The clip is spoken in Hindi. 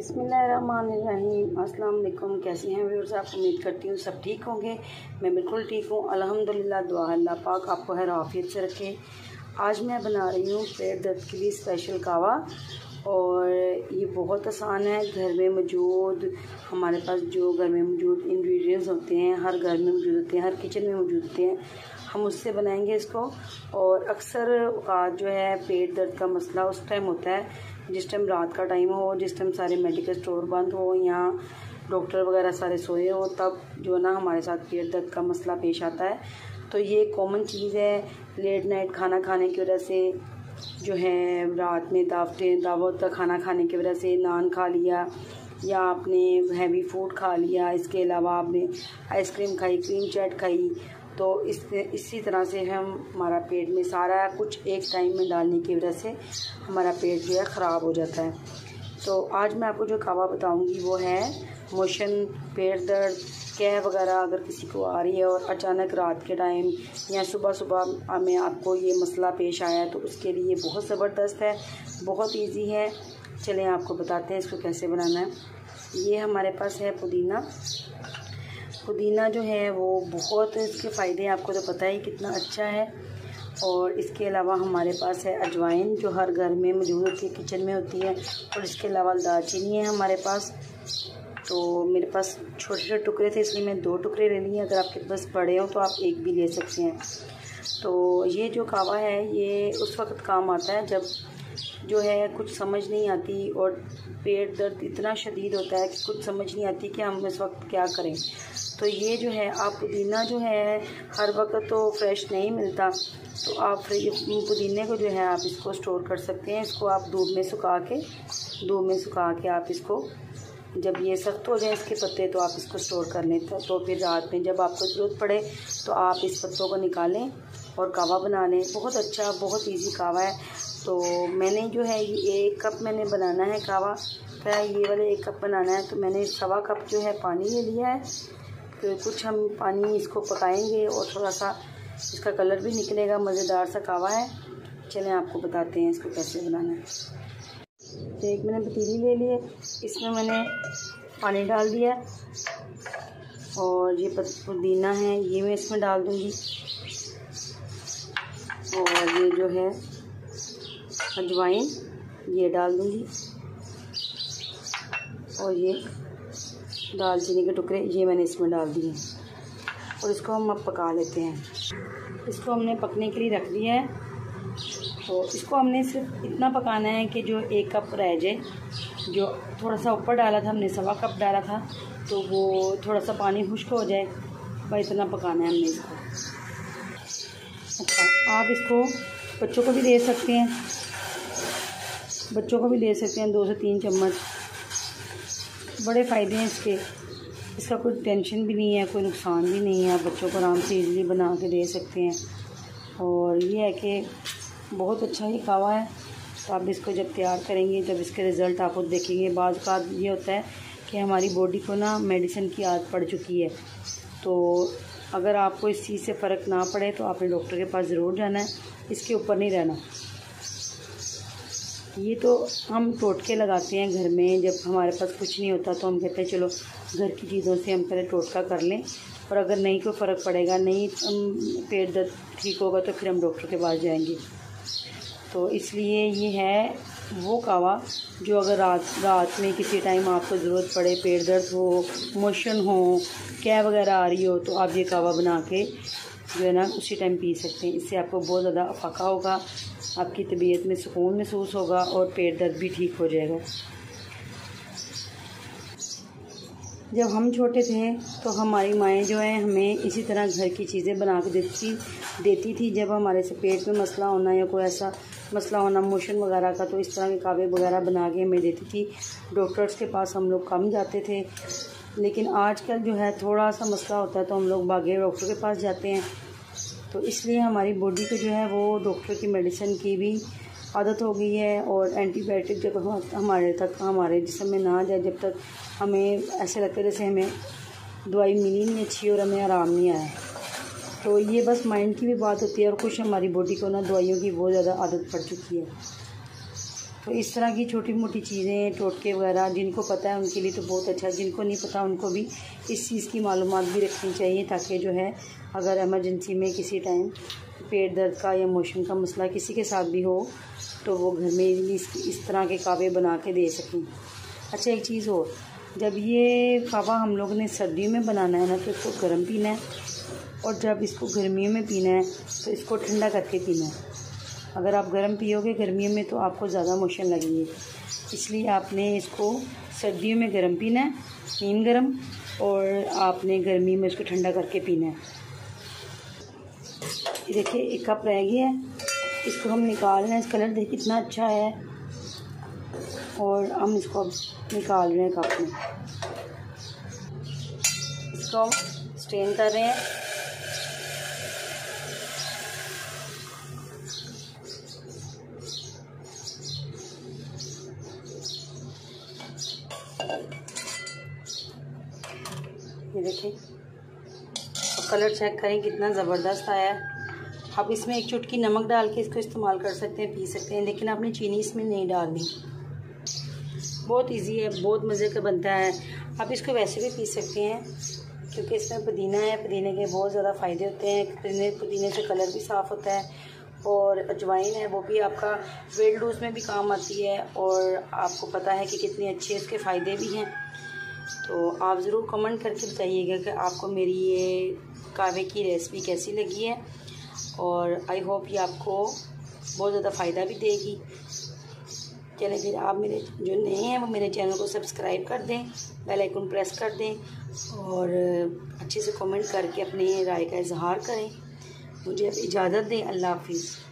अस्सलाम वालेकुम कैसे हैं व्यूअर्स? आप उम्मीद करती हूँ सब ठीक होंगे। मैं बिल्कुल ठीक हूँ। अल्हम्दुलिल्लाह, दुआ अल्लाह पाक आपको हर आफियत से रखे। आज मैं बना रही हूँ पेट दर्द के लिए स्पेशल कावा। और ये बहुत आसान है। घर में मौजूद, हमारे पास जो घर में मौजूद इंग्रेडिएंट्स होते हैं, हर घर में मौजूद होते हैं, हर किचन में मौजूद होते हैं, हम उससे बनाएँगे इसको। और अक्सर जो है पेट दर्द का मसला उस टाइम होता है जिस टाइम रात का टाइम हो, जिस टाइम सारे मेडिकल स्टोर बंद हो, या डॉक्टर वगैरह सारे सोए हो, तब जो है ना हमारे साथ पेट दर्द का मसला पेश आता है। तो ये कॉमन चीज़ है। लेट नाइट खाना खाने की वजह से जो है रात में दावतें, दावत का खाना खाने की वजह से नान खा लिया, या आपने हैवी फ़ूड खा लिया। इसके अलावा आपने आइसक्रीम खाई क्रीम चैट खाई। तो इस इसी तरह से हम, हमारा पेट में सारा कुछ एक टाइम में डालने की वजह से हमारा पेट जो है ख़राब हो जाता है। तो आज मैं आपको जो कावा बताऊँगी वो है मोशन पेट दर्द कैब वगैरह अगर किसी को आ रही है और अचानक रात के टाइम या सुबह सुबह में आपको ये मसला पेश आया तो उसके लिए बहुत ज़बरदस्त है, बहुत इजी है। चलें, आपको बताते हैं इसको कैसे बनाना है। ये हमारे पास है पुदीना। पुदीना जो है वो बहुत इसके फ़ायदे आपको तो पता ही कितना अच्छा है। और इसके अलावा हमारे पास है अजवाइन, जो हर घर में मौजूद होती है, किचन में होती है। और इसके अलावा दालचीनी है हमारे पास। तो मेरे पास छोटे छोटे टुकड़े थे, इसलिए मैं दो टुकड़े ले लिए अगर आपके पास बड़े हों तो आप एक भी ले सकते हैं। तो ये जो कावा है, ये उस वक्त काम आता है जब जो है, कुछ समझ नहीं आती और पेट दर्द इतना शदीद होता है कि कुछ समझ नहीं आती कि हम इस वक्त क्या करें। तो ये जो है, आप पुदीना जो है, हर वक्त तो फ्रेश नहीं मिलता। तो आप पुदीने को जो है, आप इसको स्टोर कर सकते हैं। इसको आप धूप में सुखा के, धूप में सुखा के आप इसको, जब ये सख्त हो जाए इसके पत्ते तो आप इसको स्टोर कर लें। तो फिर रात में जब आपको ज़रूरत पड़े तो आप इस पत्तों को निकालें और कावा बना लें। बहुत अच्छा बहुत इजी कावा है। तो मैंने जो है ये एक कप मैंने बनाना है कावा। क्या ये वाले एक कप बनाना है तो मैंने सवा कप जो है पानी ले लिया है। तो कुछ हम पानी इसको पकाएँगे और थोड़ा सा इसका कलर भी निकलेगा, मज़ेदार सा कावा है। चलें आपको बताते हैं इसको कैसे बनाना है। तो एक मैंने पतीली ले लिए इसमें मैंने पानी डाल दिया और ये पुदीना है, ये मैं इसमें डाल दूँगी। और ये जो है अजवाइन, ये डाल दूँगी। और ये दालचीनी के टुकड़े, ये मैंने इसमें डाल दिए और इसको हम अब पका लेते हैं। इसको हमने पकने के लिए रख दिया है। तो इसको हमने सिर्फ़ इतना पकाना है कि जो एक कप रह जाए, जो थोड़ा सा ऊपर डाला था, हमने सवा कप डाला था तो वो थोड़ा सा पानी खुश्क हो जाए। भाई इतना पकाना है हमने इसको। अच्छा आप इसको बच्चों को भी दे सकते हैं। बच्चों को भी दे सकते हैं, दो से तीन चम्मच। बड़े फ़ायदे हैं इसके। इसका कोई टेंशन भी नहीं है, कोई नुकसान भी नहीं है। आप बच्चों को आराम से इजीली बना के दे सकते हैं। और ये है कि बहुत अच्छा ही कावा है। तो आप इसको जब तैयार करेंगे, जब इसके रिज़ल्ट आप देखेंगे। बाद का ये होता है कि हमारी बॉडी को ना मेडिसिन की आदत पड़ चुकी है। तो अगर आपको इस चीज़ से फ़र्क ना पड़े तो आपने डॉक्टर के पास ज़रूर जाना है। इसके ऊपर नहीं रहना। ये तो हम टोटके लगाते हैं घर में, जब हमारे पास कुछ नहीं होता तो हम कहते हैं, चलो, घर की चीज़ों से हम पहले टोटका कर लें। और अगर नहीं कोई फ़र्क पड़ेगा, नहीं पेट दर्द ठीक होगा तो फिर हम डॉक्टर के पास जाएँगे। तो इसलिए ये है वो कावा जो अगर रात रात में किसी टाइम आपको ज़रूरत पड़े, पेट दर्द हो, मोशन हो, कै वगैरह आ रही हो तो आप ये कावा बना के जो है ना, उसी टाइम पी सकते हैं। इससे आपको बहुत ज़्यादा अफाका होगा, आपकी तबीयत में सुकून महसूस होगा और पेट दर्द भी ठीक हो जाएगा। जब हम छोटे थे तो हमारी माएँ जो हैं, हमें इसी तरह घर की चीज़ें बना के देती देती थी। जब हमारे से पेट में मसला होना या कोई ऐसा मसला होना, मोशन वगैरह का तो इस तरह के कावे वगैरह बना के हमें देती थी। डॉक्टर्स के पास हम लोग कम जाते थे। लेकिन आजकल जो है थोड़ा सा मसला होता है तो हम लोग भागे डॉक्टर के पास जाते हैं। तो इसलिए हमारी बॉडी को जो है, वो डॉक्टर की मेडिसिन की भी आदत हो गई है और एंटीबायोटिक जब हमारे तक, हमारे जिसम में ना जाए, जब तक हमें ऐसे लगता है जैसे हमें दवाई मिली नहीं अच्छी और हमें आराम नहीं आया। तो ये बस माइंड की भी बात होती है और कुछ हमारी बॉडी को ना दवाइयों की बहुत ज़्यादा आदत पड़ चुकी है। तो इस तरह की छोटी मोटी चीज़ें, टोटके वगैरह, जिनको पता है उनके लिए तो बहुत अच्छा जिनको नहीं पता, उनको भी इस चीज़ की मालूम भी रखनी चाहिए ताकि जो है, अगर एमरजेंसी में किसी टाइम पेट दर्द का या मोशन का मसला किसी के साथ भी हो तो वो घर में इस इस तरह के कावे बना के दे सकें। अच्छा एक चीज़ और। जब ये कावा हम लोग ने सर्दियों में बनाना है ना तो इसको गर्म पीना है और जब इसको गर्मियों में पीना है तो इसको ठंडा करके पीना है। अगर आप गर्म पियोगे गर्मियों में तो आपको ज़्यादा मोशन लगेंगे। इसलिए आपने इसको सर्दियों में गर्म पीना है, नीम गर्म, और आपने गर्मी में इसको ठंडा करके पीना है। देखिए, एक कप रह गया है। इसको हम निकाल रहे हैं। इस कलर देखिए कितना अच्छा है। और हम इसको अब निकाल रहे हैं कप में। इसको स्ट्रेन कर रहे हैं। ये देखें कलर चेक करें कितना ज़बरदस्त आया है। आप इसमें एक चुटकी नमक डाल के इसको इस्तेमाल कर सकते हैं, पी सकते हैं, लेकिन आपने चीनी इसमें नहीं डालनी। बहुत इजी है, बहुत मज़े का बनता है। आप इसको वैसे भी पी सकते हैं, क्योंकि इसमें पुदीना है, पुदीने के बहुत ज़्यादा फ़ायदे होते हैं। पुदीने पुदीने से कलर भी साफ़ होता है। और अजवाइन है, वो भी आपका वेट लूज़ में भी काम आती है और आपको पता है कि कितने अच्छे इसके फ़ायदे भी हैं। तो आप ज़रूर कमेंट करके बताइएगा कि आपको मेरी ये कावे की रेसिपी कैसी लगी है और आई होप ये आपको बहुत ज़्यादा फ़ायदा भी देगी। चले फिर आप मेरे जो नए हैं, वो मेरे चैनल को सब्सक्राइब कर दें, बेल आइकन प्रेस कर दें और अच्छे से कमेंट करके अपनी राय का इजहार करें। मुझे इजाज़त दें अल्लाह हाफिज़।